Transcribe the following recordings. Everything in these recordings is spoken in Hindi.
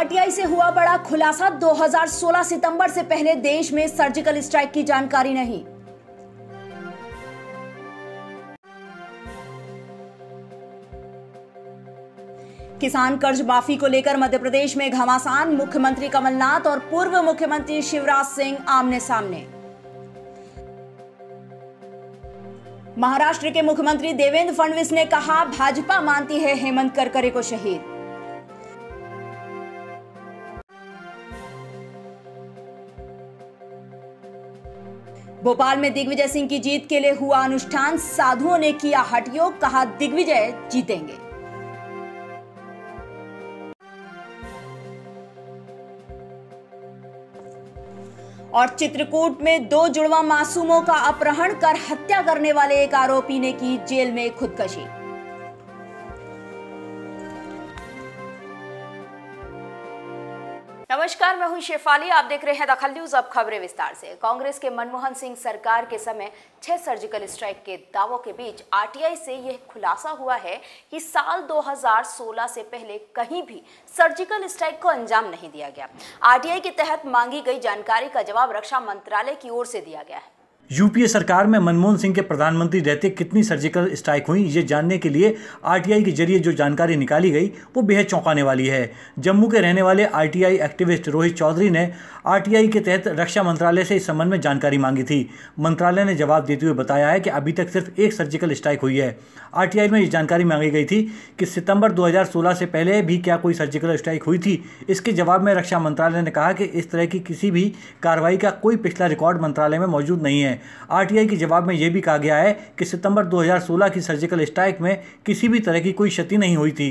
आरटीआई से हुआ बड़ा खुलासा। 2016 सितंबर से पहले देश में सर्जिकल स्ट्राइक की जानकारी नहीं। किसान कर्ज माफ़ी को लेकर मध्य प्रदेश में घमासान। मुख्यमंत्री कमलनाथ और पूर्व मुख्यमंत्री शिवराज सिंह आमने सामने। महाराष्ट्र के मुख्यमंत्री देवेंद्र फडणवीस ने कहा, भाजपा मानती है हेमंत करकरे को शहीद। भोपाल में दिग्विजय सिंह की जीत के लिए हुआ अनुष्ठान, साधुओं ने किया हटयोग कहा दिग्विजय जीतेंगे। और चित्रकूट में दो जुड़वा मासूमों का अपहरण कर हत्या करने वाले एक आरोपी ने की जेल में खुदकशी। हूँ शेफाली आप देख रहे हैं दखल न्यूज़। अब खबरें विस्तार से। कांग्रेस के मनमोहन सिंह सरकार के समय छह सर्जिकल स्ट्राइक के दावों के बीच आरटीआई से यह खुलासा हुआ है कि साल 2016 से पहले कहीं भी सर्जिकल स्ट्राइक को अंजाम नहीं दिया गया। आरटीआई के तहत मांगी गई जानकारी का जवाब रक्षा मंत्रालय की ओर से दिया गया है। यूपीए सरकार में मनमोहन सिंह के प्रधानमंत्री रहते कितनी सर्जिकल स्ट्राइक हुई, ये जानने के लिए आरटीआई के ज़रिए जो जानकारी निकाली गई, वो बेहद चौंकाने वाली है। जम्मू के रहने वाले आरटीआई एक्टिविस्ट रोहित चौधरी ने आरटीआई के तहत रक्षा मंत्रालय से इस संबंध में जानकारी मांगी थी। मंत्रालय ने जवाब देते हुए बताया है कि अभी तक सिर्फ़ एक सर्जिकल स्ट्राइक हुई है। आरटीआई में ये जानकारी मांगी गई थी कि सितंबर 2016 से पहले भी क्या कोई सर्जिकल स्ट्राइक हुई थी। इसके जवाब में रक्षा मंत्रालय ने कहा कि इस तरह की किसी भी कार्रवाई का कोई पिछला रिकॉर्ड मंत्रालय में मौजूद नहीं है। आरटीआई के जवाब में यह भी कहा गया है कि सितंबर 2016 की सर्जिकल स्ट्राइक में किसी भी तरह की कोई क्षति नहीं हुई थी।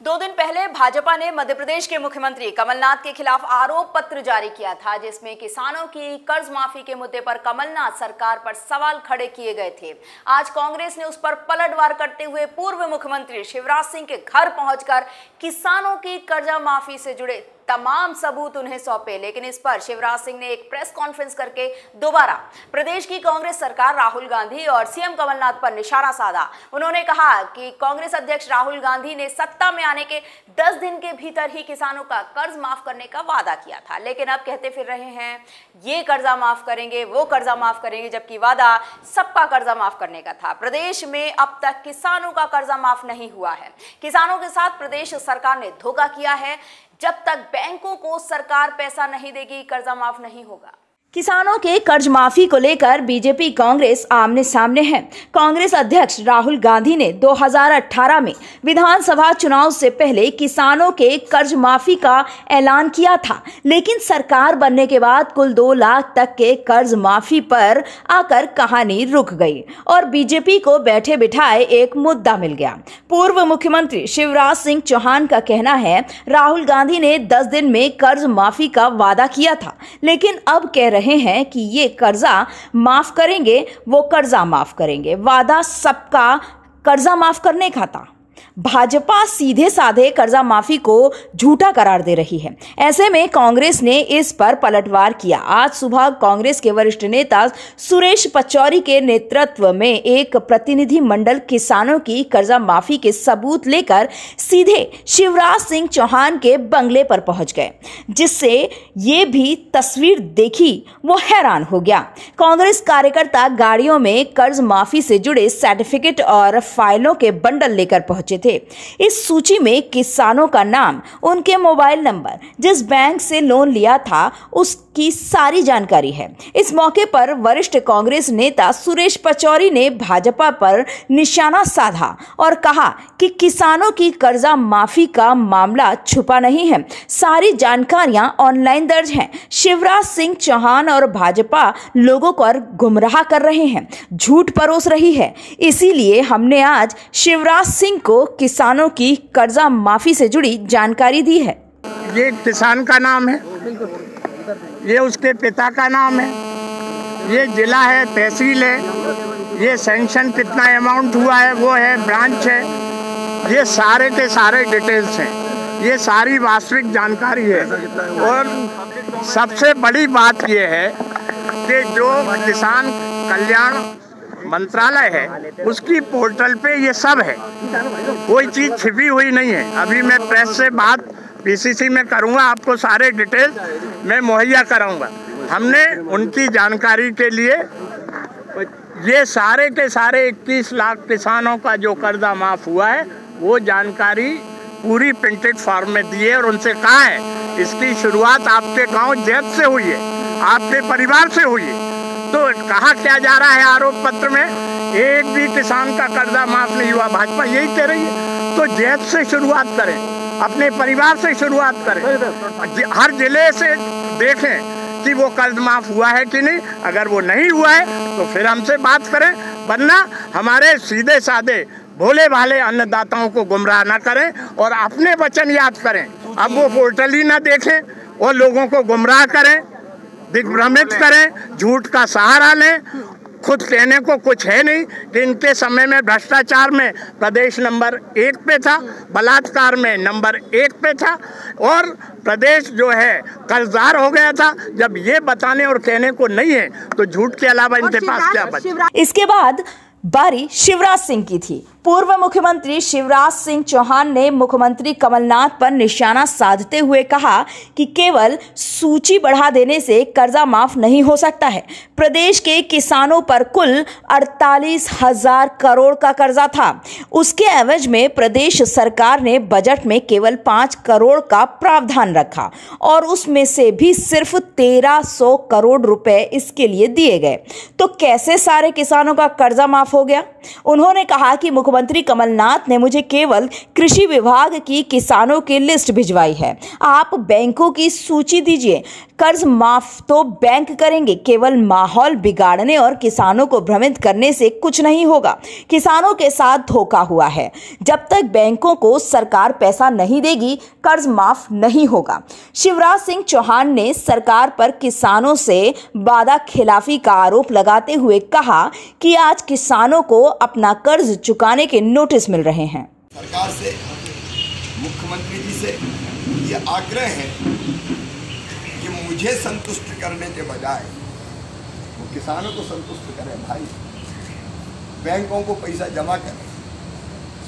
दो दिन पहले भाजपा ने मध्य प्रदेश के मुख्यमंत्री कमलनाथ के खिलाफ आरोप पत्र जारी किया था, जिसमें किसानों की कर्ज माफ़ी के मुद्दे पर कमलनाथ सरकार पर सवाल खड़े किए गए थे। आज कांग्रेस ने उस पर पलटवार करते हुए पूर्व मुख्यमंत्री शिवराज सिंह के घर पहुंचकर किसानों की कर्जा माफ़ी से जुड़े तमाम सबूत उन्हें सौंपे, लेकिन इस पर शिवराज सिंह ने एक प्रेस कॉन्फ्रेंस करके दोबारा प्रदेश की कांग्रेस सरकार राहुल गांधी और सीएम कमलनाथ पर निशाना साधा। उन्होंने कहा कि कांग्रेस अध्यक्ष राहुल गांधी ने सत्ता में आने के 10 दिन के भीतर ही किसानों का कर्ज माफ़ करने का वादा किया था। लेकिन अब कहते फिर रहे हैं, ये कर्जा माफ़ करेंगे, वो कर्जा माफ़ करेंगे, जबकि वादा सबका कर्जा माफ़ करने का था। प्रदेश में अब तक किसानों का कर्जा माफ़ नहीं हुआ है। किसानों के साथ प्रदेश सरकार ने धोखा किया है। जब तक बैंकों को सरकार पैसा नहीं देगी कर्जा माफ़ नहीं होगा। किसानों के कर्ज माफ़ी को लेकर बीजेपी कांग्रेस आमने सामने है। कांग्रेस अध्यक्ष राहुल गांधी ने 2018 में विधानसभा चुनाव से पहले किसानों के कर्ज माफ़ी का ऐलान किया था, लेकिन सरकार बनने के बाद कुल दो लाख तक के कर्ज माफ़ी पर आकर कहानी रुक गई और बीजेपी को बैठे बिठाए एक मुद्दा मिल गया। पूर्व मुख्यमंत्री शिवराज सिंह चौहान का कहना है, राहुल गांधी ने दस दिन में कर्ज माफ़ी का वादा किया था, लेकिन अब कह रहे रहे हैं कि ये कर्जा माफ़ करेंगे, वो कर्जा माफ़ करेंगे। वादा सबका कर्जा माफ़ करने का था। भाजपा सीधे साधे कर्जा माफ़ी को झूठा करार दे रही है। ऐसे में कांग्रेस ने इस पर पलटवार किया। आज सुबह कांग्रेस के वरिष्ठ नेता सुरेश पचौरी के नेतृत्व में एक प्रतिनिधि मंडल किसानों की कर्जा माफ़ी के सबूत लेकर सीधे शिवराज सिंह चौहान के बंगले पर पहुँच गए, जिससे ये भी तस्वीर देखी वो हैरान हो गया। कांग्रेस कार्यकर्ता गाड़ियों में कर्ज माफ़ी से जुड़े सर्टिफिकेट और फाइलों के बंडल लेकर पहुँचे थे। इस सूची में किसानों का नाम, उनके मोबाइल नंबर, जिस बैंक से लोन लिया था, उसकी सारी जानकारी है। इस मौके पर वरिष्ठ कांग्रेस नेता सुरेश पचौरी ने भाजपा पर निशाना साधा और कहा कि किसानों की कर्जा माफ़ी का मामला छुपा नहीं है। सारी जानकारियाँ ऑनलाइन दर्ज हैं। शिवराज सिंह चौहान और भाजपा लोगों पर गुमराह कर रहे हैं। झूठ परोस रही है। इसीलिए हमने आज शिवराज सिंह को किसानों की कर्जा माफ़ी से जुड़ी जानकारी दी है। ये किसान का नाम है। ये उसके पिता का नाम है। ये जिला है, तहसील है। ये सेंक्शन कितना अमाउंट हुआ है, वो है ब्रांच है। ये सारे के सारे डिटेल्स हैं। ये सारी वास्तविक जानकारी है। और सबसे बड़ी बात ये है कि जो किसान कल्याण मंत्रालय है, उसकी पोर्टल पे ये सब है। कोई चीज़ छिपी हुई नहीं है। अभी मैं प्रेस से बात पीसीसी में करूँगा आपको सारे डिटेल मैं मुहैया कराऊँगा। हमने उनकी जानकारी के लिए ये सारे के सारे 21 लाख किसानों का जो कर्जा माफ़ हुआ है, वो जानकारी पूरी प्रिंटेड फॉर्म में दी है और उनसे कहा है इसकी शुरुआत आपके गाँव जैत से हुई है आपके परिवार से हुई है। तो कहा क्या जा रहा है आरोप पत्र में? एक भी किसान का कर्जा माफ़ नहीं हुआ भाजपा यही कह रही है। तो जैत से शुरुआत करें अपने परिवार से शुरुआत करें। हर ज़िले से देखें कि वो कर्ज माफ़ हुआ है कि नहीं। अगर वो नहीं हुआ है तो फिर हमसे बात करें। वरना हमारे सीधे साधे भोले भाले अन्नदाताओं को गुमराह ना करें और अपने वचन याद करें। अब वो पोर्टल ही ना देखें और लोगों को गुमराह करें दिग्भ्रमित करें झूठ का सहारा लें। खुद कहने को कुछ है नहीं कि इनके समय में भ्रष्टाचार में प्रदेश नंबर एक पे था बलात्कार में नंबर एक पे था और प्रदेश जो है कर्जदार हो गया था। जब ये बताने और कहने को नहीं है तो झूठ के अलावा इनके पास क्या बचा इसके बाद बारी शिवराज सिंह की थी। पूर्व मुख्यमंत्री शिवराज सिंह चौहान ने मुख्यमंत्री कमलनाथ पर निशाना साधते हुए कहा कि केवल सूची बढ़ा देने से कर्जा माफ़ नहीं हो सकता है। प्रदेश के किसानों पर कुल अड़तालीस हज़ार करोड़ का कर्जा था। उसके एवज में प्रदेश सरकार ने बजट में केवल पाँच करोड़ का प्रावधान रखा और उसमें से भी सिर्फ़ तेरह सौ करोड़ रुपए इसके लिए दिए गए। तो कैसे सारे किसानों का कर्जा माफ़ हो गया। उन्होंने कहा कि मुख्यमंत्री कमलनाथ ने मुझे केवल कृषि विभाग की किसानों की लिस्ट भिजवाई है। आप बैंकों की सूची दीजिए। कर्ज माफ़ तो बैंक करेंगे। केवल माहौल बिगाड़ने और किसानों को भ्रमित करने से कुछ नहीं होगा। किसानों के साथ धोखा हुआ है। जब तक बैंकों को सरकार पैसा नहीं देगी, कर्ज माफ़ नहीं होगा। शिवराज सिंह चौहान ने सरकार पर किसानों से वादा खिलाफी का आरोप लगाते हुए कहा कि आज किसानों को अपना कर्ज चुकाने के नोटिस मिल रहे हैं। सरकार से, मुख्यमंत्री जी से ये आग्रह है कि मुझे संतुष्ट करने के बजाय वो किसानों को संतुष्ट करें भाई। बैंकों को पैसा जमा करें,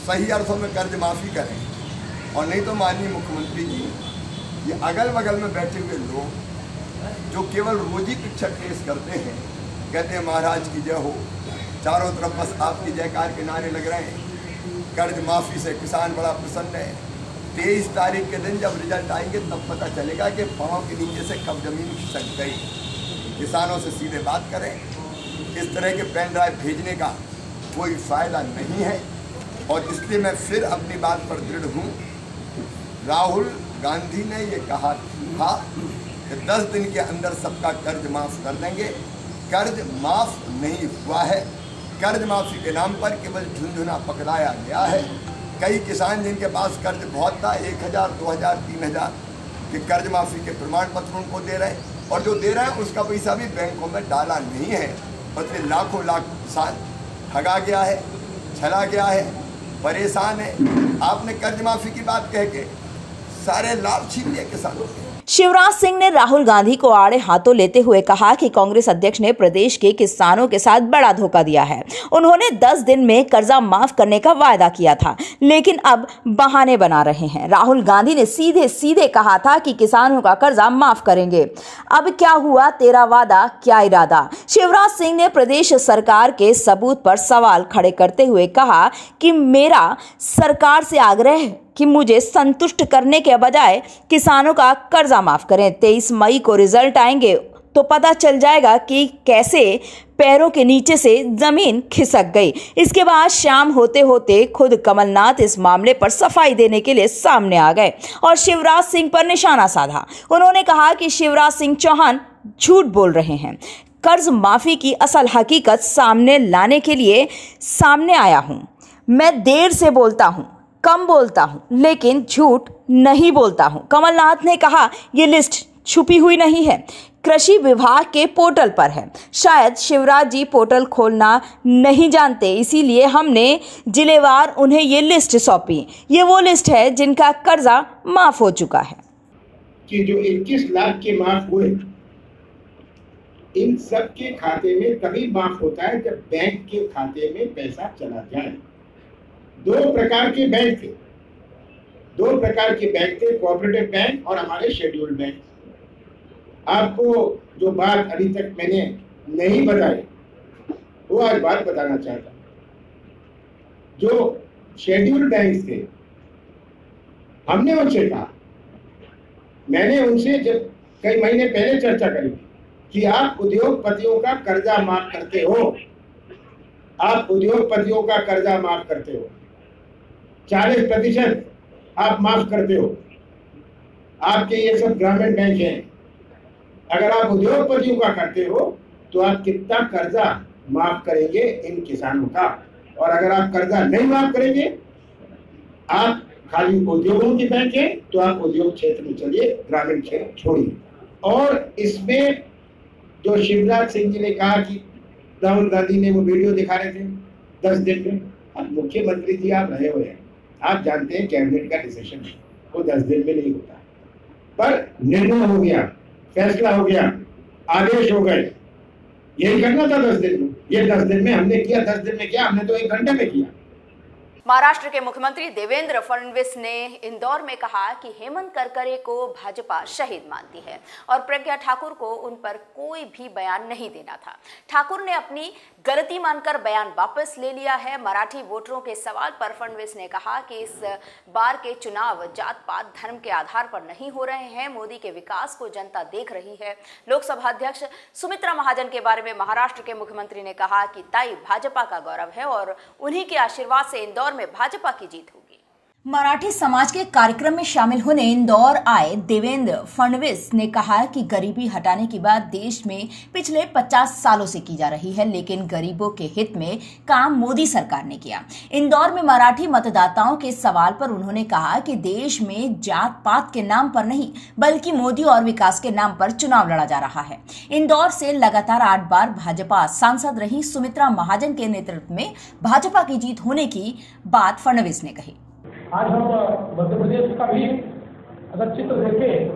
सही अर्थों में कर्ज माफ़ी करें, और नहीं तो माननीय मुख्यमंत्री जी, ये अगल बगल में बैठे हुए लोग जो केवल रोजी पिक्चर केस करते हैं, कहते हैं, महाराज की जय हो चारों तरफ़ बस आपकी जयकार के नारे लग रहे हैं। कर्ज माफ़ी से किसान बड़ा प्रसन्न है। तेईस तारीख के दिन जब रिज़ल्ट आएँगे, तब पता चलेगा कि पाँव के नीचे से कब ज़मीन खिसक गई। किसानों से सीधे बात करें। इस तरह के पेन ड्राइव भेजने का कोई फ़ायदा नहीं है। और इसलिए मैं फिर अपनी बात पर दृढ़ हूँ। राहुल गांधी ने ये कहा था कि 10 दिन के अंदर सबका कर्ज माफ़ कर देंगे। कर्ज माफ़ नहीं हुआ है। कर्ज माफ़ी के नाम पर केवल झुंझुना पकड़ाया गया है। कई किसान जिनके पास कर्ज बहुत था, एक हज़ार, दो हज़ार, तीन हज़ार के कर्ज माफ़ी के प्रमाण पत्र उनको दे रहे हैं और जो दे रहे हैं, उसका पैसा भी बैंकों में डाला नहीं है। बल्कि लाखों लाख किसान ठगा गया है, छला गया है, परेशान है। आपने कर्ज माफ़ी की बात कह के सारे लाभ छीन लिए किसानों के। शिवराज सिंह ने राहुल गांधी को आड़े हाथों लेते हुए कहा कि कांग्रेस अध्यक्ष ने प्रदेश के किसानों के साथ बड़ा धोखा दिया है। उन्होंने 10 दिन में कर्जा माफ़ करने का वायदा किया था, लेकिन अब बहाने बना रहे हैं। राहुल गांधी ने सीधे सीधे कहा था कि किसानों का कर्जा माफ़ करेंगे। अब क्या हुआ? तेरा वादा, क्या इरादा? शिवराज सिंह ने प्रदेश सरकार के सबूत पर सवाल खड़े करते हुए कहा कि मेरा सरकार से आग्रह कि मुझे संतुष्ट करने के बजाय किसानों का कर्जा माफ़ करें। तेईस मई को रिज़ल्ट आएँगे तो पता चल जाएगा कि कैसे पैरों के नीचे से ज़मीन खिसक गई। इसके बाद शाम होते होते खुद कमलनाथ इस मामले पर सफ़ाई देने के लिए सामने आ गए और शिवराज सिंह पर निशाना साधा। उन्होंने कहा कि शिवराज सिंह चौहान झूठ बोल रहे हैं। कर्ज माफ़ी की असल हकीकत सामने लाने के लिए सामने आया हूँ। मैं देर से बोलता हूँ। कम बोलता हूँ, लेकिन झूठ नहीं बोलता हूँ। कमलनाथ ने कहा, ये लिस्ट छुपी हुई नहीं है। कृषि विभाग के पोर्टल पर है। शायद शिवराज जी पोर्टल खोलना नहीं जानते, इसीलिए हमने जिलेवार उन्हें ये लिस्ट सौंपी। ये वो लिस्ट है जिनका कर्जा माफ़ हो चुका है। कि जो 21 लाख के माफ़ हुए, इन सब के खाते में तभी माफ़ होता है जब बैंक के खाते में पैसा चला जाए। दो प्रकार के बैंक थे। दो प्रकार के बैंक थे कोऑपरेटिव बैंक और हमारे शेड्यूल्ड बैंक आपको जो बात अभी तक मैंने नहीं बताई, वो आज बात बताना चाहता जो शेड्यूल्ड बैंक थे, हमने उनसे कहा। मैंने उनसे जब कई महीने पहले चर्चा करी कि आप उद्योगपतियों का कर्जा माफ़ करते हो। आप उद्योगपतियों का कर्जा माफ़ करते हो। चालीस प्रतिशत आप माफ़ करते हो। आपके ये सब ग्रामीण बैंक हैं। अगर आप उद्योगपतियों का करते हो तो आप कितना कर्जा माफ़ करेंगे इन किसानों का? और अगर आप कर्जा नहीं माफ़ करेंगे, आप खाली उद्योगों की बैंक है तो आप उद्योग क्षेत्र में चलिए, ग्रामीण क्षेत्र छोड़िए। और इसमें जो शिवराज सिंह जी ने कहा कि राहुल गांधी ने वो वीडियो दिखा रहे थे दस दिन में, अब मुख्यमंत्री जी आप रहे हुए हैं। आप जानते हैं कैबिनेट का डिसीज़न वो दस दिन में नहीं होता। पर निर्णय हो गया, फैसला हो गया, आदेश हो गए। यही करना था दस दिन में। ये दस दिन में हमने किया, दस दिन में क्या, हमने तो एक घंटे में किया। महाराष्ट्र के मुख्यमंत्री देवेंद्र फडणवीस ने इंदौर में कहा कि हेमंत करकरे को भाजपा शहीद मानती है और प्रज्ञा ठाकुर को उन पर कोई भी बयान नहीं देना था। ठाकुर ने अपनी गलती मानकर बयान वापस ले लिया है। मराठी वोटरों के सवाल पर फडणवीस ने कहा कि इस बार के चुनाव जात पात धर्म के आधार पर नहीं हो रहे हैं। मोदी के विकास को जनता देख रही है। लोकसभा अध्यक्ष सुमित्रा महाजन के बारे में महाराष्ट्र के मुख्यमंत्री ने कहा कि ताई भाजपा का गौरव है और उन्हीं के आशीर्वाद से इंदौर में भाजपा की जीत होगी। मराठी समाज के कार्यक्रम में शामिल होने इंदौर आए देवेंद्र फडणवीस ने कहा कि गरीबी हटाने की बात देश में पिछले 50 सालों से की जा रही है, लेकिन गरीबों के हित में काम मोदी सरकार ने किया। इंदौर में मराठी मतदाताओं के सवाल पर उन्होंने कहा कि देश में जात पात के नाम पर नहीं, बल्कि मोदी और विकास के नाम पर चुनाव लड़ा जा रहा है। इंदौर से लगातार आठ बार भाजपा सांसद रही सुमित्रा महाजन के नेतृत्व में भाजपा की जीत होने की बात फडणवीस ने कही। आज हम मध्य प्रदेश का भी अगर चित्र देखें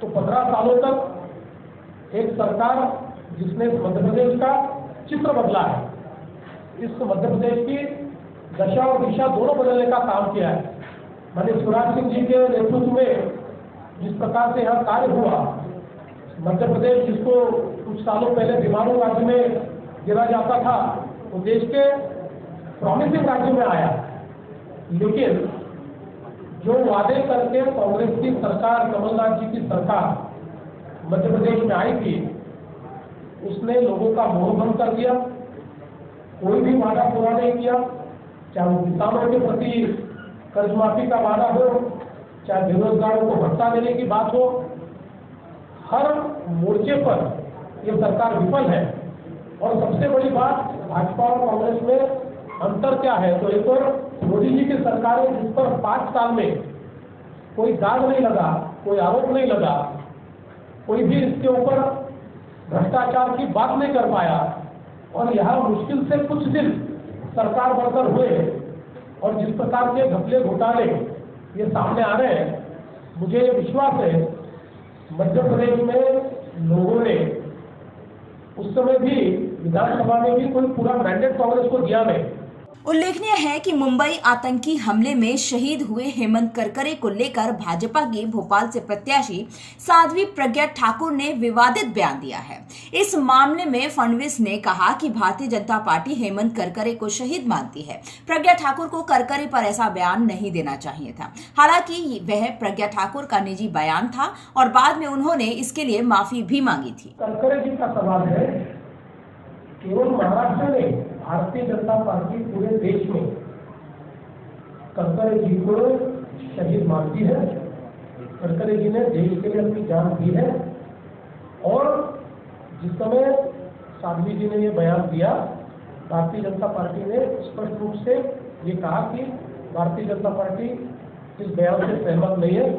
तो पंद्रह सालों तक एक सरकार जिसने मध्य प्रदेश का चित्र बदला है, इस मध्य प्रदेश की दशा और दिशा दोनों बदलने का काम किया है। मैंने शिवराज सिंह जी के नेतृत्व में जिस प्रकार से यहाँ कार्य हुआ, मध्य प्रदेश जिसको कुछ सालों पहले बीमारू राज्य में गिरा जाता था, वो देश के प्रॉमिसिंग राज्य में आया। लेकिन जो वादे करके कांग्रेस की सरकार, कमलनाथ जी की सरकार मध्य प्रदेश में आई थी, उसने लोगों का मोह भंग कर दिया, कोई भी वादा पूरा नहीं किया, चाहे वो किसानों के प्रति कर्ज माफ़ी का वादा हो, चाहे बेरोजगारों को भत्ता देने की बात हो, हर मोर्चे पर ये सरकार विफल है। और सबसे बड़ी बात भाजपा और कांग्रेस में अंतर क्या है? तो एक और मोदी जी की सरकार जिस पर पाँच साल में कोई दाग नहीं लगा, कोई आरोप नहीं लगा, कोई भी इसके ऊपर भ्रष्टाचार की बात नहीं कर पाया, और यहाँ मुश्किल से कुछ दिन सरकार बनकर हुए, और जिस प्रकार के घपले घोटाले ये सामने आ रहे हैं, मुझे ये विश्वास है, मध्य प्रदेश में लोगों ने उस समय भी विधानसभा में भी कोई पूरा मैंडेट कांग्रेस को दिया नहीं। उल्लेखनीय है कि मुंबई आतंकी हमले में शहीद हुए हेमंत करकरे को लेकर भाजपा की भोपाल से प्रत्याशी साध्वी प्रज्ञा ठाकुर ने विवादित बयान दिया है। इस मामले में फडणवीस ने कहा कि भारतीय जनता पार्टी हेमंत करकरे को शहीद मानती है। प्रज्ञा ठाकुर को करकरे पर ऐसा बयान नहीं देना चाहिए था। हालाँकि वह प्रज्ञा ठाकुर का निजी बयान था और बाद में उन्होंने इसके लिए माफ़ी भी मांगी थी। करकरे जी का सवाल है, केवल महाराष्ट्र में भारतीय जनता पार्टी पूरे देश में करकरे जी को शहीद मानती है। करकरे जी ने देश के लिए अपनी जान दी है और जिस समय साध्वी जी ने ये बयान दिया, भारतीय जनता पार्टी ने स्पष्ट रूप से ये कहा कि भारतीय जनता पार्टी इस बयान से सहमत नहीं है।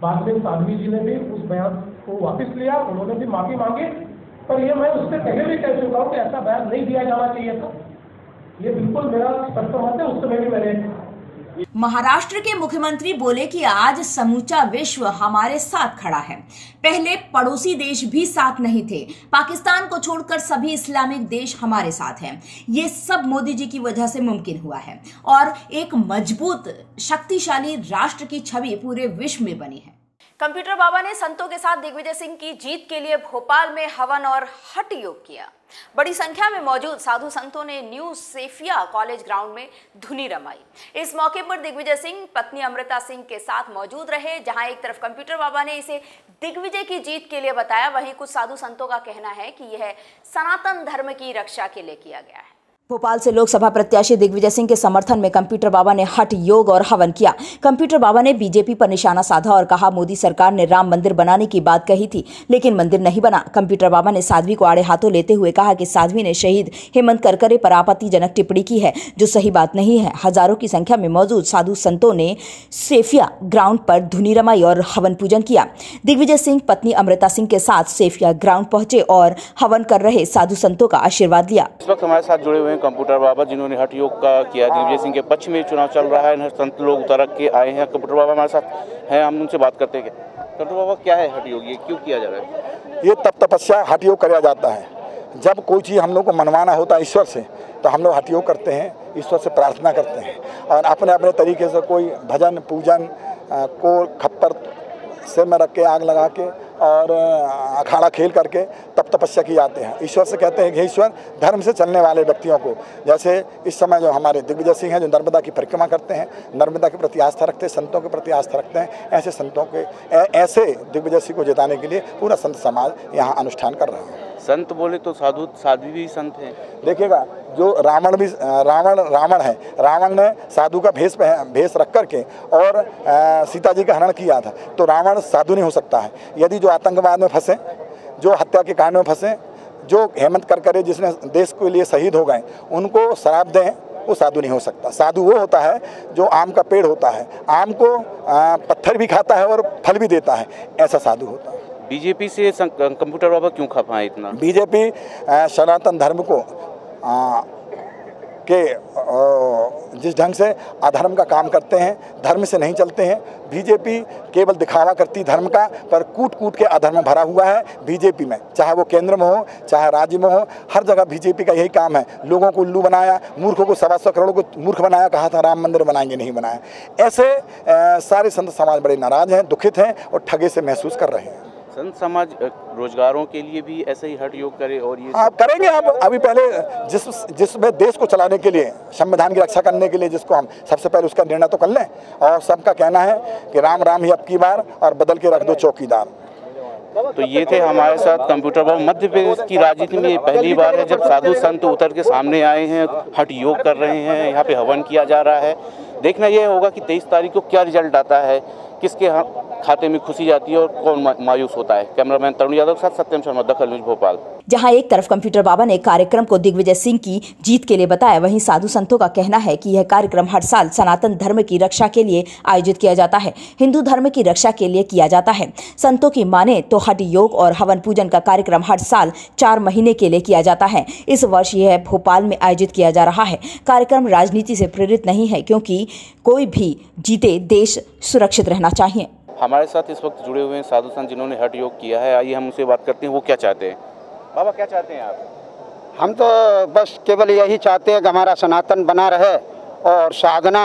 बाद में साध्वी जी ने भी उस बयान को वापस लिया, उन्होंने भी माफ़ी मांगी। पर ये मैं उससे पहले भी कह चुका हूँ कि ऐसा बयान नहीं दिया जाना चाहिए था। ये बिल्कुल मेरा स्पष्ट मत है, उस समय भी मैंने महाराष्ट्र के मुख्यमंत्री बोले कि आज समूचा विश्व हमारे साथ खड़ा है। पहले पड़ोसी देश भी साथ नहीं थे। पाकिस्तान को छोड़कर सभी इस्लामिक देश हमारे साथ हैं। ये सब मोदी जी की वजह से मुमकिन हुआ है। और एक मज़बूत, शक्तिशाली राष्ट्र की छवि पूरे विश्व में बनी है। कंप्यूटर बाबा ने संतों के साथ दिग्विजय सिंह की जीत के लिए भोपाल में हवन और हट योग किया। बड़ी संख्या में मौजूद साधु संतों ने न्यू सेफिया कॉलेज ग्राउंड में धुनी रमाई। इस मौके पर दिग्विजय सिंह, पत्नी अमृता सिंह के साथ मौजूद रहे, जहाँ एक तरफ़ कंप्यूटर बाबा ने इसे दिग्विजय की जीत के लिए बताया, वहीं कुछ साधु संतों का कहना है कि यह सनातन धर्म की रक्षा के लिए किया गया है। भोपाल से लोकसभा प्रत्याशी दिग्विजय सिंह के समर्थन में कंप्यूटर बाबा ने हट योग और हवन किया। कंप्यूटर बाबा ने बीजेपी पर निशाना साधा और कहा, मोदी सरकार ने राम मंदिर बनाने की बात कही थी, लेकिन मंदिर नहीं बना। कंप्यूटर बाबा ने साध्वी को आड़े हाथों लेते हुए कहा कि साध्वी ने शहीद हेमंत करकरे पर आपत्तिजनक टिप्पणी की है, जो सही बात नहीं है। हज़ारों की संख्या में मौजूद साधु संतों ने सेफिया ग्राउंड पर धुनी रमाई और हवन पूजन किया। दिग्विजय सिंह, पत्नी अमृता सिंह के साथ सेफिया ग्राउंड पहुँचे और हवन कर रहे साधु संतों का आशीर्वाद लिया। हमारे साथ जुड़े हुए हैं कंप्यूटर बाबा जिन्होंने हट योग का किया। दिग्विजय सिंह के पक्ष में चुनाव चल रहा है। संत लोग उतर के आए हैं। कंप्यूटर बाबा हमारे साथ हैं। हम उनसे बात करते हैं। कंप्यूटर बाबा, क्या है हट योग? ये क्यों किया जा रहा है? ये तप तपस्या हट योग कराया जाता है। जब कोई चीज़ हम लोग को मनवाना होता है ईश्वर से तो हम लोग हट योग करते हैं, ईश्वर से प्रार्थना करते हैं। और अपने अपने तरीके से कोई भजन, पूजन को खप्पर से में रख के आग लगा के और अखाड़ा खेल करके तप तपस्या की जाते हैं। ईश्वर से कहते हैं कि ईश्वर, धर्म से चलने वाले व्यक्तियों को, जैसे इस समय जो हमारे दिग्विजय सिंह हैं, जो नर्मदा की परिक्रमा करते हैं, नर्मदा के प्रति आस्था रखते हैं, संतों के प्रति आस्था रखते हैं, ऐसे संतों के ऐसे दिग्विजय सिंह को जिताने के लिए पूरा संत समाज यहाँ अनुष्ठान कर रहा है। संत बोले तो साधु साधु भी संत हैं। देखिएगा, जो रावण भी रावण रावण है, रावण ने साधु का भेष भेष रख करके और सीता जी का हरण किया था तो रावण साधु नहीं हो सकता है। यदि जो आतंकवाद में फंसे, जो हत्या के कांड में फंसे, जो हेमंत करकरे जिसने देश के लिए शहीद हो गए, उनको शराब दें, वो साधु नहीं हो सकता। साधु वो होता है, जो आम का पेड़ होता है, आम को पत्थर भी खाता है और फल भी देता है, ऐसा साधु होता है। बीजेपी से कंप्यूटर बाबा क्यों खा पाए इतना? बीजेपी सनातन धर्म को आ, के जिस ढंग से अधर्म का काम करते हैं धर्म से नहीं चलते हैं बीजेपी केवल दिखावा करती धर्म का पर कूट कूट के अधर्म भरा हुआ है बीजेपी में। चाहे वो केंद्र में हो चाहे राज्य में हो हर जगह बीजेपी का यही काम है। लोगों को उल्लू बनाया मूर्खों को सवा सौ करोड़ को मूर्ख बनाया कहा था राम मंदिर बनाएँगे नहीं बनाया। ऐसे सारे संत समाज बड़े नाराज़ हैं दुखित हैं और ठगे से महसूस कर रहे हैं। संत समाज रोजगारों के लिए भी ऐसे ही हट योग करे और ये आप करेंगे आप अभी पहले जिस जिसमें देश को चलाने के लिए संविधान की रक्षा करने के लिए जिसको हम सबसे पहले उसका निर्णय तो कर लें। और सबका कहना है कि राम राम ही अब की बार और बदल के रख दो चौकीदार। तो ये थे हमारे साथ कंप्यूटर बाबू मध्य प्रदेश की राजनीति में पहली बार है जब साधु संत उतर के सामने आए हैं हट योग कर रहे हैं यहाँ पे हवन किया जा रहा है। देखना यह होगा कि तेईस तारीख को क्या रिज़ल्ट आता है। किसके खाते में खुशी जाती है और कौन मायूस होता है? कैमरामैन तरुण यादव के साथ सत्यम शर्मा, दखल न्यूज़ भोपाल। जहाँ एक तरफ़ कंप्यूटर बाबा ने कार्यक्रम को दिग्विजय सिंह की जीत के लिए बताया, वहीं साधु संतों का कहना है कि यह कार्यक्रम हर साल सनातन धर्म की रक्षा के लिए आयोजित किया जाता है। हिंदू धर्म की रक्षा के लिए किया जाता है। संतों की माने तो हट योग और हवन पूजन का कार्यक्रम हर साल चार महीने के लिए किया जाता है। इस वर्ष यह भोपाल में आयोजित किया जा रहा है। कार्यक्रम राजनीति से प्रेरित नहीं है, क्योंकि कोई भी जीते, देश सुरक्षित रहना चाहिए। हमारे साथ इस वक्त जुड़े हुए हैं साधु संत जिन्होंने हट योग किया है। आइए हम उनसे बात करते हैं। वो क्या चाहते हैं? बाबा क्या चाहते हैं आप? हम तो बस केवल यही चाहते हैं कि हमारा सनातन बना रहे और साधना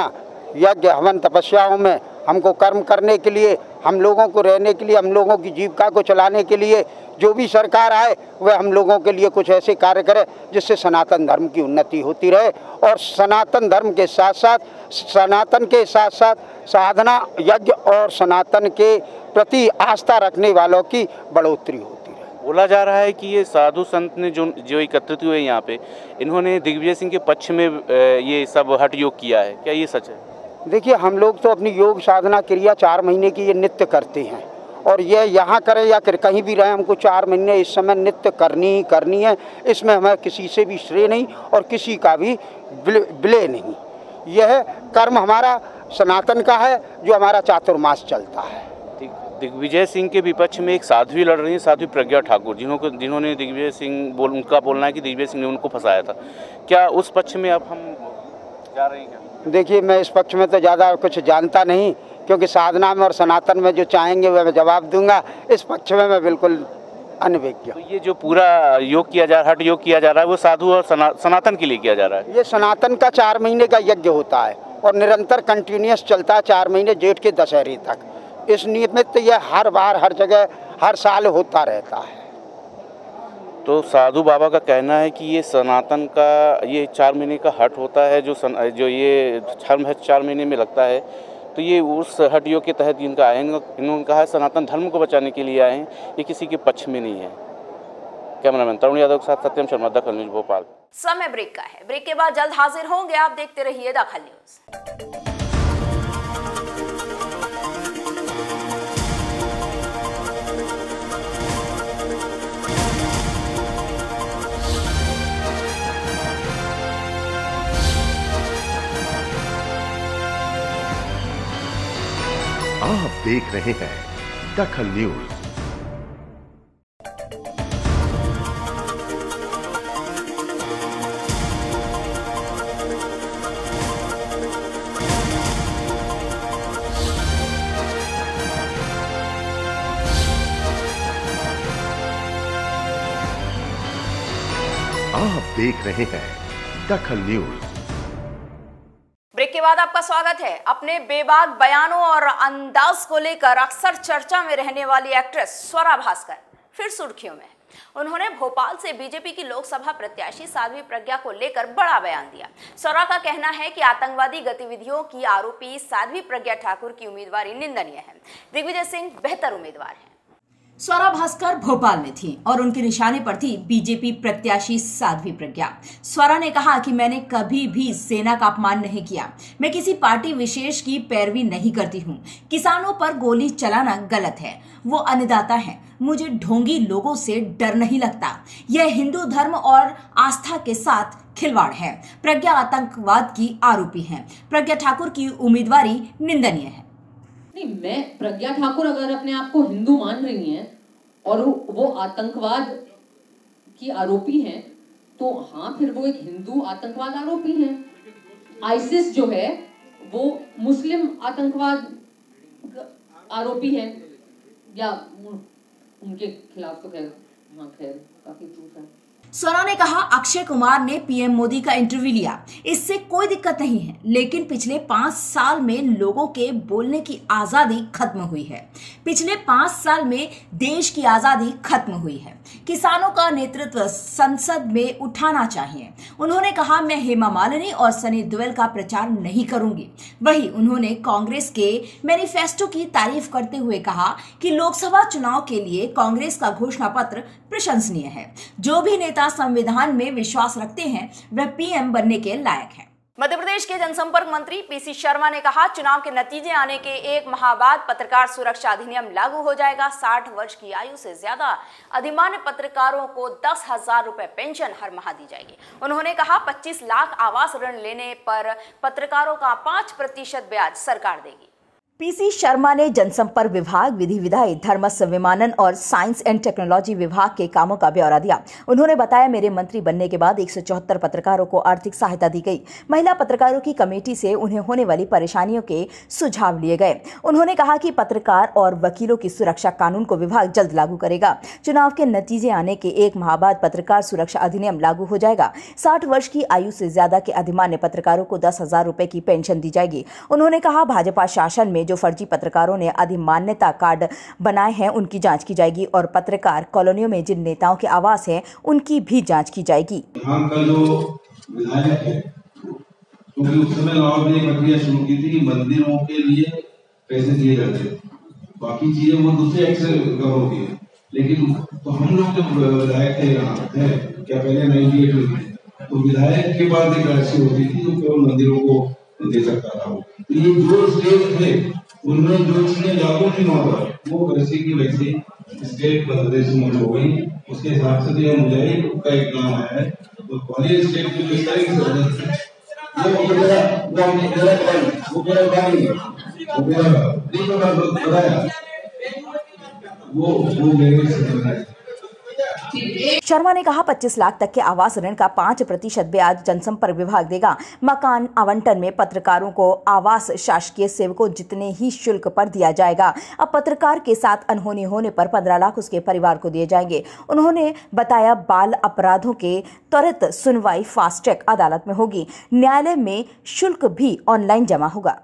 यज्ञ हवन तपस्याओं में हमको कर्म करने के लिए हम लोगों को रहने के लिए हम लोगों की जीविका को चलाने के लिए जो भी सरकार आए वह हम लोगों के लिए कुछ ऐसे कार्य करे जिससे सनातन धर्म की उन्नति होती रहे। और सनातन धर्म के साथ साथ सनातन के साथ साथ साधना यज्ञ और सनातन के प्रति आस्था रखने वालों की बढ़ोतरी होती रहे। बोला जा रहा है कि ये साधु संत ने जो जो एकत्रित हुए यहाँ पे इन्होंने दिग्विजय सिंह के पक्ष में ये सब हट योग किया है। क्या ये सच है? देखिए हम लोग तो अपनी योग साधना क्रिया चार महीने की ये नित्य करते हैं। और ये यहाँ करें या फिर कहीं भी रहें हमको चार महीने इस समय नित्य करनी ही करनी है। इसमें हमें किसी से भी श्रेय नहीं और किसी का भी विलय नहीं। यह कर्म हमारा सनातन का है जो हमारा चातुर्मास चलता है। ठीक दिग्विजय सिंह के विपक्ष में एक साध्वी लड़ रही है साध्वी प्रज्ञा ठाकुर। जिन्होंने जिन्होंने दिग्विजय सिंह बोल उनका बोलना है कि दिग्विजय सिंह ने उनको फंसाया था। क्या उस पक्ष में अब हम जा रहे हैं देखिए मैं इस पक्ष में तो ज़्यादा कुछ जानता नहीं। क्योंकि साधना में और सनातन में जो चाहेंगे वह मैं जवाब दूँगा। इस पक्ष में मैं बिल्कुल अनभिज्ञ तो ये जो पूरा योग किया जा रहा है हट योग किया जा रहा है वो साधु और सना, सनातन के लिए किया जा रहा है? ये सनातन का चार महीने का यज्ञ होता है और निरंतर कंटिन्यूस चलता है चार महीने जेठ के दशहरे तक। इस निमित्त यह हर बार हर जगह हर साल होता रहता है। तो साधु बाबा का कहना है कि ये सनातन का ये चार महीने का हट होता है जो सन, जो ये धर्म है चार महीने में लगता है। तो ये उस हट योग के तहत इनका आए इन्होंने कहा सनातन धर्म को बचाने के लिए आए हैं, ये किसी के पक्ष में नहीं है। कैमरामैन तरुण यादव के साथ सत्यम शर्मा, दखल न्यूज़ भोपाल। समय ब्रेक का है। ब्रेक के बाद जल्द हाजिर होंगे, आप देखते रहिए दखल न्यूज़। देख रहे हैं दखल न्यूज़। आप देख रहे हैं दखल न्यूज़। आपका स्वागत है। अपने बेबाक बयानों और अंदाज को लेकर अक्सर चर्चा में रहने वाली एक्ट्रेस स्वरा भास्कर फिर सुर्खियों में। उन्होंने भोपाल से बीजेपी की लोकसभा प्रत्याशी साध्वी प्रज्ञा को लेकर बड़ा बयान दिया। स्वरा का कहना है कि आतंकवादी गतिविधियों की आरोपी साध्वी प्रज्ञा ठाकुर की उम्मीदवारी निंदनीय है। दिग्विजय सिंह बेहतर उम्मीदवार है। स्वरा भास्कर भोपाल में थी और उनके निशाने पर थी बीजेपी प्रत्याशी साध्वी प्रज्ञा। स्वरा ने कहा कि मैंने कभी भी सेना का अपमान नहीं किया। मैं किसी पार्टी विशेष की पैरवी नहीं करती हूँ। किसानों पर गोली चलाना गलत है। वो अन्नदाता है। मुझे ढोंगी लोगों से डर नहीं लगता। यह हिंदू धर्म और आस्था के साथ खिलवाड़ है। प्रज्ञा आतंकवाद की आरोपी है। प्रज्ञा ठाकुर की उम्मीदवारी निंदनीय है। नहीं, मैं प्रज्ञा ठाकुर अगर अपने आप को हिंदू मान रही हैं और वो आतंकवाद की आरोपी हैं तो हाँ फिर वो एक हिंदू आतंकवाद आरोपी हैं। आईसिस जो है, वो मुस्लिम आतंकवाद आरोपी है। या उनके खिलाफ तो खैर हाँ खैर, काफ़ी प्रूफ है। स्वरा ने कहा, अक्षय कुमार ने पीएम मोदी का इंटरव्यू लिया। इससे कोई दिक्कत नहीं है, लेकिन पिछले पाँच साल में लोगों के बोलने की आज़ादी खत्म हुई है। पिछले पाँच साल में देश की आज़ादी खत्म हुई है। किसानों का नेतृत्व संसद में उठाना चाहिए। उन्होंने कहा, मैं हेमा मालिनी और सनी दुवेल का प्रचार नहीं करूँगी। वही उन्होंने कांग्रेस के मैनिफेस्टो की तारीफ़ करते हुए कहा कि लोकसभा चुनाव के लिए कांग्रेस का घोषणा पत्र प्रशंसनीय है। जो भी नेता संविधान में विश्वास रखते हैं, वह पीएम बनने के लायक है। मध्य प्रदेश के जनसंपर्क मंत्री पीसी शर्मा ने कहा, चुनाव के नतीजे आने के एक माह बाद पत्रकार सुरक्षा अधिनियम लागू हो जाएगा। 60 वर्ष की आयु से ज़्यादा अधिमान्य पत्रकारों को दस हज़ार रुपए पेंशन हर माह दी जाएगी। उन्होंने कहा 25 लाख आवास ऋण लेने पर पत्रकारों का पाँच प्रतिशत ब्याज सरकार देगी। पीसी शर्मा ने जनसंपर्क विभाग, विधि विधायी, धर्म विमानन और साइंस एंड टेक्नोलॉजी विभाग के कामों का ब्यौरा दिया। उन्होंने बताया, मेरे मंत्री बनने के बाद एक सौ चौहत्तर पत्रकारों को आर्थिक सहायता दी गई। महिला पत्रकारों की कमेटी से उन्हें होने वाली परेशानियों के सुझाव लिए गए। उन्होंने कहा कि पत्रकार और वकीलों की सुरक्षा कानून को विभाग जल्द लागू करेगा। चुनाव के नतीजे आने के एक माह बाद पत्रकार सुरक्षा अधिनियम लागू हो जाएगा। साठ वर्ष की आयु से ज़्यादा के अधिमान्य पत्रकारों को दस हज़ार की पेंशन दी जाएगी। उन्होंने कहा, भाजपा शासन में जो फर्जी पत्रकारों ने अधिमान्यता कार्ड बनाए हैं, उनकी जाँच की जाएगी और पत्रकार कॉलोनियों में जिन नेताओं के आवास हैं, उनकी भी जाँच की जाएगी। क्योंकि उस समय प्रक्रिया शुरू की थी मंदिरों के लिए पैसे दिए जाते बाकी चीज़ें वो दूसरे है। लेकिन तो हम लोग जब विधायक थे यहाँ थे, क्या पहले तो विधायक के बाद एक राशि होती थी जो केवल मंदिरों को दे सकता था तो ये जो स्टेट थे उनमें जो चीज़ें लागू नहीं हुआ वो वैसे की वैसे स्टेट प्रदेश में हो गई। उसके हिसाब से जो मुजाहिद का एक नाम आया है तो ग्वालियर स्टेट की जो सारी की वो मेरा वो मेरा वो मेरा गाड़ी है वो मेरा बताया, वो वो मेरे से है। शर्मा ने कहा 25 लाख तक के आवास ऋण का 5 प्रतिशत ब्याज जनसंपर्क विभाग देगा। मकान आवंटन में पत्रकारों को आवास शासकीय सेवकों जितने ही शुल्क पर दिया जाएगा। अब पत्रकार के साथ अनहोनी होने पर 15 लाख उसके परिवार को दिए जाएँगे। उन्होंने बताया, बाल अपराधों के त्वरित सुनवाई फास्ट ट्रैक अदालत में होगी। न्यायालय में शुल्क भी ऑनलाइन जमा होगा।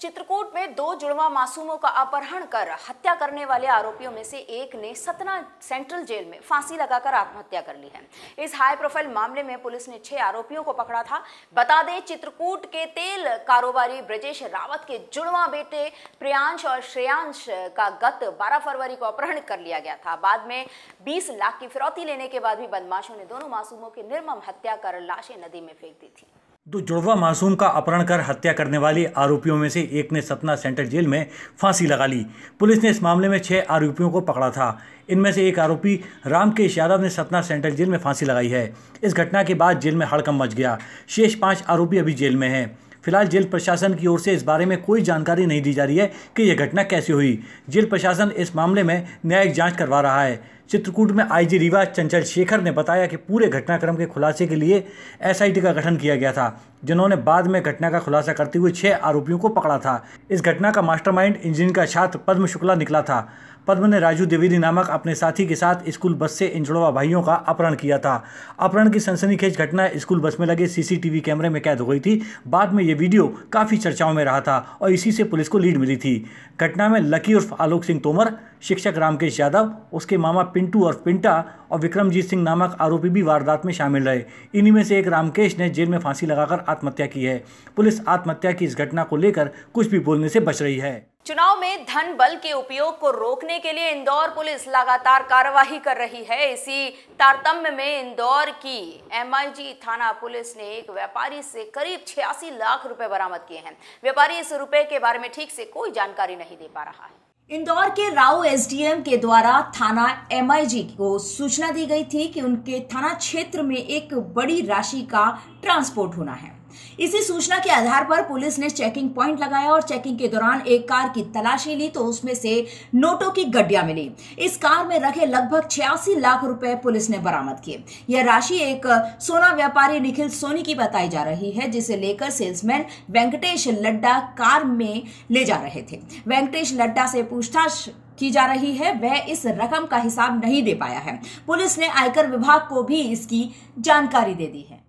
चित्रकूट में दो जुड़वा मासूमों का अपहरण कर हत्या करने वाले आरोपियों में से एक ने सतना सेंट्रल जेल में फांसी लगाकर आत्महत्या कर ली है। इस हाई प्रोफ़ाइल मामले में पुलिस ने छह आरोपियों को पकड़ा था। बता दें, चित्रकूट के तेल कारोबारी ब्रजेश रावत के जुड़वा बेटे प्रियांश और श्रेयांश का गत 12 फरवरी को अपहरण कर लिया गया था। बाद में 20 लाख की फिरौती लेने के बाद भी बदमाशों ने दोनों मासूमों की निर्मम हत्या कर लाशें नदी में फेंक दी थी। दो जुड़वा मासूम का अपहरण कर हत्या करने वाले आरोपियों में से एक ने सतना सेंट्रल जेल में फांसी लगा ली। पुलिस ने इस मामले में छह आरोपियों को पकड़ा था। इनमें से एक आरोपी रामकेश यादव ने सतना सेंट्रल जेल में फांसी लगाई है। इस घटना के बाद जेल में हड़कम मच गया। शेष पाँच आरोपी अभी जेल में हैं। फ़िलहाल जेल प्रशासन की ओर से इस बारे में कोई जानकारी नहीं दी जा रही है कि यह घटना कैसे हुई। जेल प्रशासन इस मामले में न्यायिक जाँच करवा रहा है। चित्रकूट में आईजी रीवा चंचल शेखर ने बताया कि पूरे घटनाक्रम के खुलासे के लिए एसआईटी का गठन किया गया था, जिन्होंने बाद में घटना का खुलासा करते हुए छह आरोपियों को पकड़ा था। इस घटना का मास्टरमाइंड इंजीनियर का छात्र पद्म शुक्ला निकला था। पद्म ने राजू द्विवेदी नामक अपने साथी के साथ स्कूल बस से इन जुड़वा भाइयों का अपहरण किया था। अपहरण की सनसनीखेज घटना स्कूल बस में लगे सीसीटीवी कैमरे में कैद हो गई थी। बाद में ये वीडियो काफ़ी चर्चाओं में रहा था और इसी से पुलिस को लीड मिली थी। घटना में लकी उर्फ़ आलोक सिंह तोमर, शिक्षक रामकेश यादव, उसके मामा पिंटू और पिंटा और विक्रमजीत सिंह नामक आरोपी भी वारदात में शामिल रहे। इन्हीं में से एक रामकेश ने जेल में फांसी लगाकर आत्महत्या की है। पुलिस आत्महत्या की इस घटना को लेकर कुछ भी बोलने से बच रही है। चुनाव में धन बल के उपयोग को रोकने के लिए इंदौर पुलिस लगातार कार्रवाई कर रही है। इसी तारतम्य में इंदौर की एमआईजी थाना पुलिस ने एक व्यापारी से करीब छियासी लाख रुपए बरामद किए हैं। व्यापारी इस रुपए के बारे में ठीक से कोई जानकारी नहीं दे पा रहा है। इंदौर के राव एसडीएम के द्वारा थाना एमआईजी को सूचना दी गई थी कि उनके थाना क्षेत्र में एक बड़ी राशि का ट्रांसपोर्ट होना है। इसी सूचना के आधार पर पुलिस ने चेकिंग पॉइंट लगाया और चेकिंग के दौरान एक कार की तलाशी ली तो उसमें से नोटों की गड्डिया मिली। इस कार में रखे लगभग छियासी लाख रुपए पुलिस ने बरामद किए। यह राशि एक सोना व्यापारी निखिल सोनी की बताई जा रही है, जिसे लेकर सेल्समैन वेंकटेश लड्डा कार में ले जा रहे थे। वेंकटेश लड्डा से पूछताछ की जा रही है, वह इस रकम का हिसाब नहीं दे पाया है। पुलिस ने आयकर विभाग को भी इसकी जानकारी दे दी है।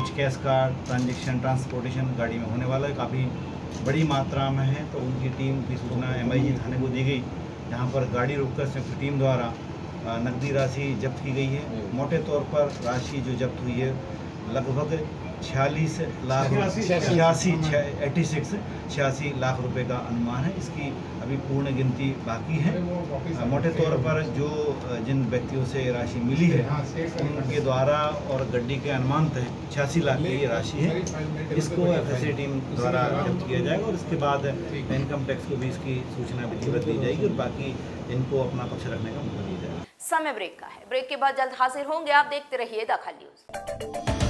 कुछ कैश का ट्रांजेक्शन ट्रांसपोर्टेशन गाड़ी में होने वाला है। काफ़ी बड़ी मात्रा में है तो उनकी टीम की सूचना एम आई थाने को दी गई। जहाँ पर गाड़ी रोककर संयुक्त टीम द्वारा नकदी राशि जब्त की गई है। मोटे तौर पर राशि जो जब्त हुई है लगभग छियालीस लाख छियासी एट्टी सिक्स छियासी लाख रुपए का अनुमान है। इसकी अभी पूर्ण गिनती बाकी है। मोटे तौर पर जो जिन व्यक्तियों से राशि मिली है उनके द्वारा और गड्डी के अनुमान तय छियासी लाख की ये राशि है। इसको एफ़ टीम द्वारा जब्त किया जाएगा और इसके बाद इनकम टैक्स को भी इसकी सूचना विधिवत दी जाएगी और बाकी इनको अपना पक्ष रखने का मौका दिया जाएगा। समय ब्रेक का है। ब्रेक के बाद जल्द हाजिर होंगे। आप देखते रहिए दखल न्यूज़।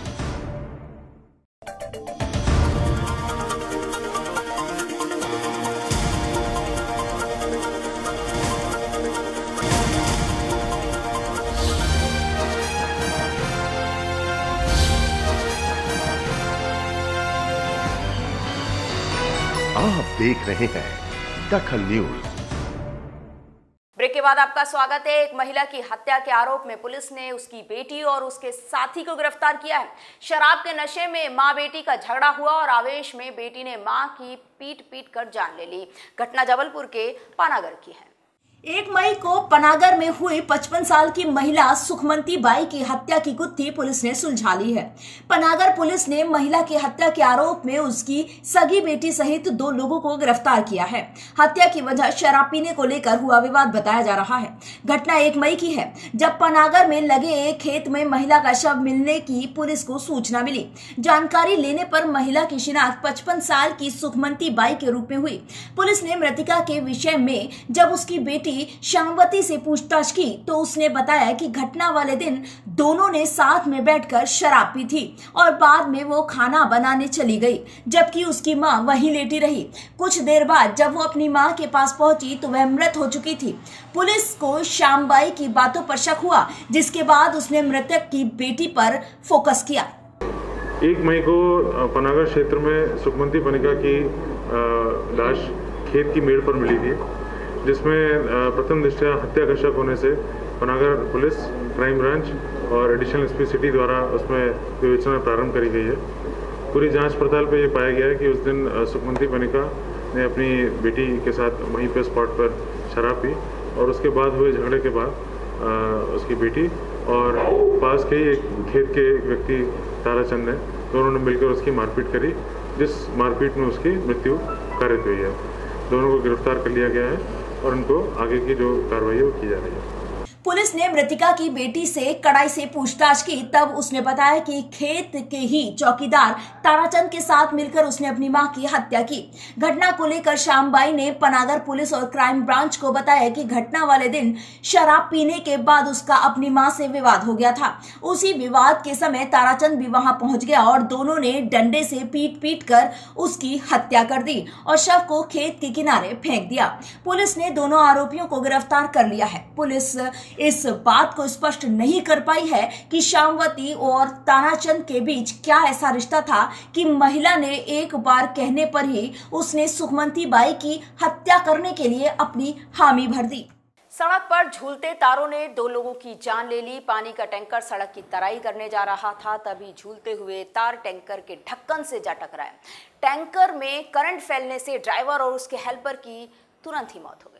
देख रहे हैं दखल न्यूज़। ब्रेक के बाद आपका स्वागत है। एक महिला की हत्या के आरोप में पुलिस ने उसकी बेटी और उसके साथी को गिरफ़्तार किया है। शराब के नशे में माँ बेटी का झगड़ा हुआ और आवेश में बेटी ने माँ की पीट पीट कर जान ले ली। घटना जबलपुर के पानागढ़ की है। एक मई को पनागर में हुई 55 साल की महिला सुखमंती बाई की हत्या की गुत्थी पुलिस ने सुलझा ली है। पनागर पुलिस ने महिला की हत्या के आरोप में उसकी सगी बेटी सहित दो लोगों को गिरफ़्तार किया है। हत्या की वजह शराब पीने को लेकर हुआ विवाद बताया जा रहा है। घटना एक मई की है, जब पनागर में लगे एक खेत में महिला का शव मिलने की पुलिस को सूचना मिली। जानकारी लेने पर महिला की शिनाख्त पचपन साल की सुखमंती बाई के रूप में हुई। पुलिस ने मृतिका के विषय में जब उसकी बेटी बेटी श्यामवती से पूछताछ की तो उसने बताया कि घटना वाले दिन दोनों ने साथ में बैठकर शराब पी थी और बाद में वो खाना बनाने चली गई, जबकि उसकी माँ वहीं लेटी रही। कुछ देर बाद जब वो अपनी माँ के पास पहुँची तो वह मृत हो चुकी थी। पुलिस को श्यामबाई की बातों पर शक हुआ, जिसके बाद उसने मृतक की बेटी पर फोकस किया। एक मई को पनागर क्षेत्र में सुखमंती पनिका की लाश खेत की मेड़ पर मिली थी। जिसमें प्रथम दृष्टया हत्या का शक होने से पनागर पुलिस, क्राइम ब्रांच और एडिशनल एसपी सिटी द्वारा उसमें विवेचना प्रारंभ करी गई है। पूरी जाँच पड़ताल पे ये पाया गया है कि उस दिन सुखमंती पनिका ने अपनी बेटी के साथ वहीं पे स्पॉट पर शराब पी और उसके बाद हुए झगड़े के बाद उसकी बेटी और पास के ही एक खेत के एक व्यक्ति, ताराचंद ने, दोनों ने मिलकर उसकी मारपीट करी, जिस मारपीट में उसकी मृत्यु कारित हुई है। दोनों को गिरफ़्तार कर लिया गया है। और उनको आगे की जो कार्रवाई है वो की जा रही है। पुलिस ने मृतिका की बेटी से कड़ाई से पूछताछ की। तब उसने बताया कि खेत के ही चौकीदार ताराचंद के साथ मिलकर उसने अपनी माँ की हत्या की। घटना को लेकर श्यामबाई ने पनागर पुलिस और क्राइम ब्रांच को बताया कि घटना वाले दिन शराब पीने के बाद उसका अपनी माँ से विवाद हो गया था। उसी विवाद के समय ताराचंद भी वहाँ पहुँच गया और दोनों ने डंडे से पीट पीट कर उसकी हत्या कर दी और शव को खेत के किनारे फेंक दिया। पुलिस ने दोनों आरोपियों को गिरफ़्तार कर लिया है। पुलिस इस बात को स्पष्ट नहीं कर पाई है कि श्यामवती और तानाचंद के बीच क्या ऐसा रिश्ता था कि महिला ने एक बार कहने पर ही उसने सुखमंती बाई की हत्या करने के लिए अपनी हामी भर दी। सड़क पर झूलते तारों ने दो लोगों की जान ले ली। पानी का टैंकर सड़क की तराई करने जा रहा था। तभी झूलते हुए तार टैंकर के ढक्कन से जा टकराया। टैंकर में करंट फैलने से ड्राइवर और उसके हेल्पर की तुरंत ही मौत हो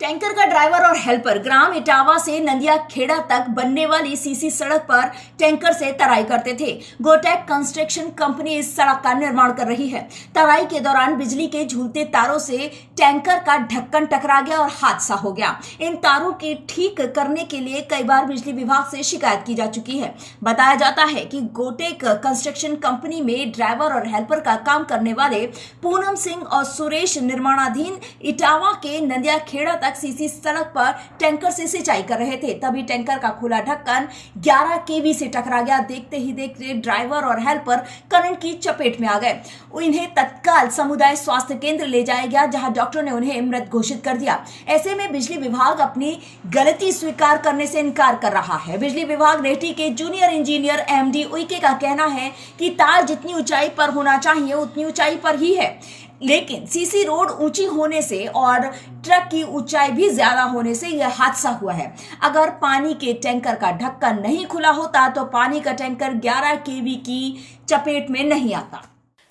टैंकर का ड्राइवर और हेल्पर ग्राम इटावा से नंदिया खेड़ा तक बनने वाली सीसी सड़क पर टैंकर से तराई करते थे। गोटेक कंस्ट्रक्शन कंपनी इस सड़क का निर्माण कर रही है। तराई के दौरान बिजली के झूलते तारों से टैंकर का ढक्कन टकरा गया और हादसा हो गया। इन तारों के ठीक करने के लिए कई बार बिजली विभाग से शिकायत की जा चुकी है। बताया जाता है की गोटेक कंस्ट्रक्शन कंपनी में ड्राइवर और हेल्पर का काम करने वाले पूनम सिंह और सुरेश निर्माणाधीन इटावा के नंदिया खेड़ा तक सीसी सड़क पर टैंकर से सिंचाई कर रहे थे। तभी टैंकर का खुला ढक्कन 11 केवी से टकरा गया। देखते ही देखते ड्राइवर और हेल्पर करंट की चपेट में आ गए। इन्हें तत्काल समुदाय स्वास्थ्य केंद्र ले जाया गया, जहाँ डॉक्टर ने उन्हें मृत घोषित कर दिया। ऐसे में बिजली विभाग अपनी गलती स्वीकार करने से इनकार कर रहा है। बिजली विभाग रेटी के junior engineer M D Uikey का कहना है कि तार जितनी ऊंचाई पर होना चाहिए, उतनी ऊंचाई पर ही है। लेकिन सीसी रोड ऊँची होने से और ट्रक की ऊंचाई भी ज़्यादा होने से यह हादसा हुआ है। अगर पानी के टैंकर का ढक्कन नहीं खुला होता तो पानी का टैंकर 11 केवी की चपेट में नहीं आता।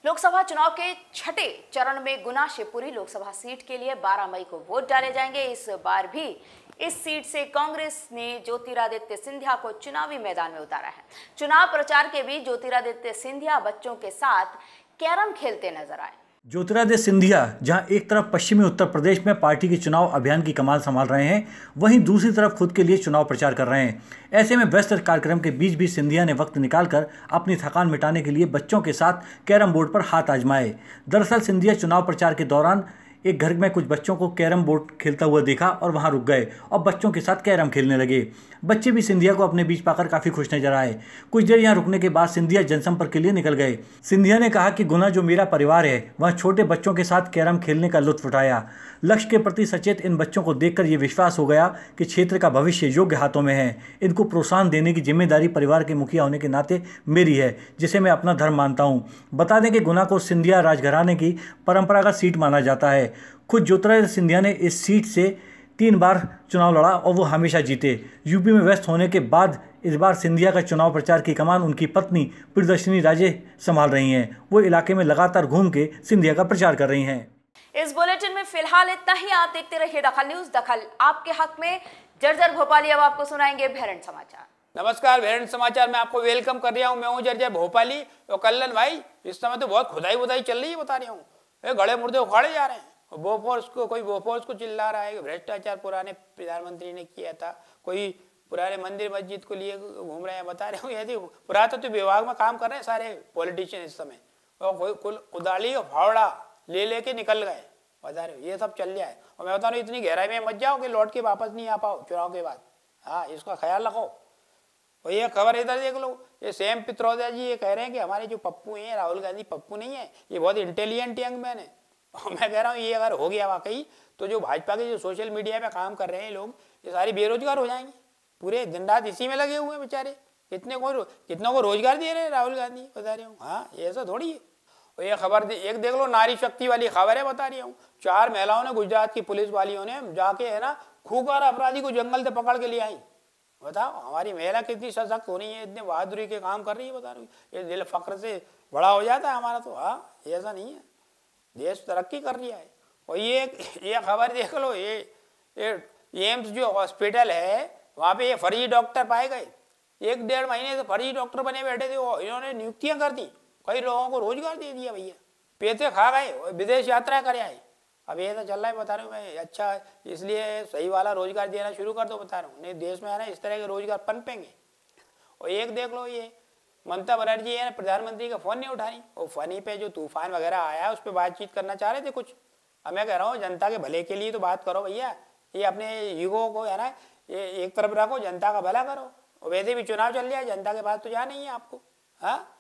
लोकसभा चुनाव के छठे चरण में गुना शिवपुरी लोकसभा सीट के लिए 12 मई को वोट डाले जाएँगे। इस बार भी इस सीट से कांग्रेस ने ज्योतिरादित्य सिंधिया को चुनावी मैदान में उतारा है। चुनाव प्रचार के बीच ज्योतिरादित्य सिंधिया बच्चों के साथ कैरम खेलते नज़र आए। ज्योतिरादित्य सिंधिया, जहाँ एक तरफ़ पश्चिमी उत्तर प्रदेश में पार्टी के चुनाव अभियान की कमाल संभाल रहे हैं, वहीं दूसरी तरफ़ खुद के लिए चुनाव प्रचार कर रहे हैं। ऐसे में व्यस्त कार्यक्रम के बीच भी सिंधिया ने वक्त निकालकर अपनी थकान मिटाने के लिए बच्चों के साथ कैरम बोर्ड पर हाथ आजमाए। दरअसल सिंधिया चुनाव प्रचार के दौरान एक घर में कुछ बच्चों को कैरम बोर्ड खेलता हुआ देखा और वहाँ रुक गए और बच्चों के साथ कैरम खेलने लगे। बच्चे भी सिंधिया को अपने बीच पाकर काफ़ी खुश नज़र आए। कुछ देर यहाँ रुकने के बाद सिंधिया जनसंपर्क के लिए निकल गए। सिंधिया ने कहा कि गुना जो मेरा परिवार है, वह छोटे बच्चों के साथ कैरम खेलने का लुत्फ उठाया। लक्ष्य के प्रति सचेत इन बच्चों को देखकर ये विश्वास हो गया कि क्षेत्र का भविष्य योग्य हाथों में है। इनको प्रोत्साहन देने की ज़िम्मेदारी परिवार के मुखिया होने के नाते मेरी है, जिसे मैं अपना धर्म मानता हूँ। बता दें कि गुना को सिंधिया राजघराने की परंपरागत सीट माना जाता है। खुद ज्योतिरादित्य सिंधिया ने इस सीट से तीन बार चुनाव लड़ा और वो हमेशा जीते। यूपी में व्यस्त होने के बाद इस बार सिंधिया का चुनाव प्रचार की कमान उनकी पत्नी प्रियदर्शनी राजे संभाल रही हैं। वो इलाके में लगातार घूम के सिंधिया का प्रचार कर रही हैं। इस बुलेटिन में फ़िलहाल इतना ही। आप देखते रहिए दखल न्यूज़। दखल आपके हक में। जर्जर भोपाली अब आपको सुनाएँगे भेरंट समाचार। नमस्कार भेरंट समाचार। में आपको वेलकम कर रहा हूँ। मैं हूँ जर्जर भोपाली। और कल्याण भाई इस समय तो बहुत खुदाई बुदाई चल रही है बता रही हूँ। गड़े मुर्दे उखाड़े जा रहे हैं। बोफोर्स को, कोई बोफोर्स को चिल्ला रहा है कि भ्रष्टाचार पुराने प्रधानमंत्री ने किया था, कोई पुराने मंदिर मस्जिद को लिए घूम रहे हैं, बता रहे हो, यदि पुरातत्व तो विभाग में काम कर रहे हैं सारे पॉलिटिशियन इस समय, और कुल कुदाली और फावड़ा ले लेके निकल गए, बता रहे हो, ये सब चल जाए और मैं बता रहा हूँ, इतनी गहराई में मत जाओ कि लौट के वापस नहीं आ पाओ, चुनाव के बाद। हाँ इसका ख्याल रखो। और ये खबर इधर देख लो, ये सेम पित्रोदा जी ये कह रहे हैं कि हमारे जो पप्पू हैं, राहुल गांधी पप्पू नहीं है, ये बहुत इंटेलिजेंट यंग मैन है। और मैं कह रहा हूँ, ये अगर हो गया वाकई तो जो भाजपा के जो सोशल मीडिया पे काम कर रहे हैं लोग, ये सारे बेरोजगार हो जाएँगे। पूरे दिन रात इसी में लगे हुए हैं बेचारे। कितने को कितनों को रोज़गार दे रहे हैं राहुल गांधी, बता रहे हूँ। हाँ ये ऐसा थोड़ी है। और ये खबर एक देख लो, नारी शक्ति वाली खबर है, बता रही हूँ। चार महिलाओं ने गुजरात की पुलिस वालियों ने जाके, है ना खूकार अपराधी को जंगल से पकड़ के ले आई। बताओ, हमारी महिला कितनी सशक्त हो रही है, इतने बहादुरी के काम कर रही है, बता रही ये दिल फक्र से बड़ा हो जाता है हमारा तो। हाँ ऐसा नहीं है। देश तरक्की कर रही है। और ये ये खबर देख लो, ये ये एम्स जो हॉस्पिटल है, वहाँ पे ये फर्जी डॉक्टर पाए गए। एक डेढ़ महीने से फर्जी डॉक्टर बने बैठे थे वो इन्होंने नियुक्तियाँ कर दी। कई लोगों को रोज़गार दे दिया भैया। पैसे खा गए, और विदेश यात्रा करे आए। अब ये तो चल रहा है, बता रहा हूँ मैं अच्छा इसलिए सही वाला रोज़गार देना शुरू कर दो, बता रहा हूँ। नहीं, देश में है ना, इस तरह के रोज़गार पनपेंगे। और एक देख लो ये ममता बनर्जी है प्रधानमंत्री का फ़ोन नहीं उठा रही और फनी पे जो तूफ़ान वगैरह आया है उस पर बातचीत करना चाह रहे थे कुछ। अब मैं कह रहा हूँ जनता के भले के लिए तो बात करो भैया। ये अपने युगों को है ना ये एक तरफ़ रखो जनता का भला करो। और वैसे भी चुनाव चल जाए जनता के पास तो जा नहीं है आपको। हाँ?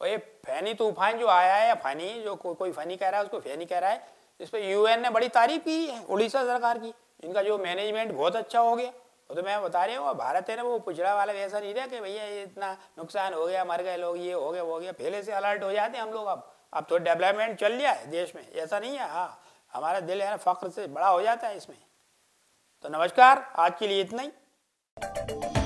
और ये फैनी तूफ़ान जो आया है फनी जो को, कोई फनी कह रहा है उसको फैनी कह रहा है इस पर यूएन ने बड़ी तारीफ़ की है उड़ीसा सरकार की। इनका जो मैनेजमेंट बहुत अच्छा हो गया। तो मैं बता रही हूँ भारत है ना, वो पिछड़ा वाला वैसा नहीं था कि भैया ये इतना नुकसान हो गया, मर गए लोग, ये हो गया हो गया, पहले से अलर्ट हो जाते हैं हम लोग अब। अब तो डेवलपमेंट चल रहा है देश में, ऐसा नहीं है हाँ हमारा दिल है ना फख्र से बड़ा हो जाता है इसमें। तो नमस्कार, आज के लिए इतना ही।